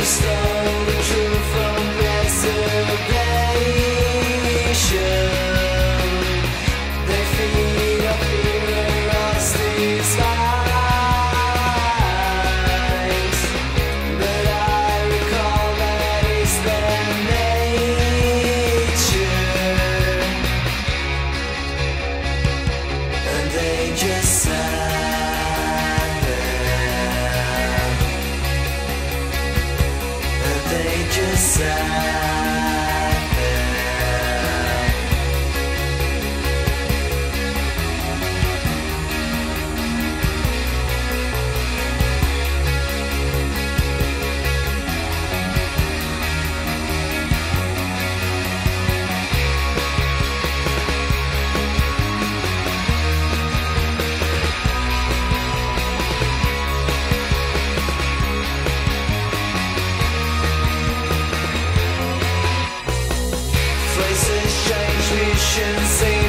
the stone, the truth they just said. ocean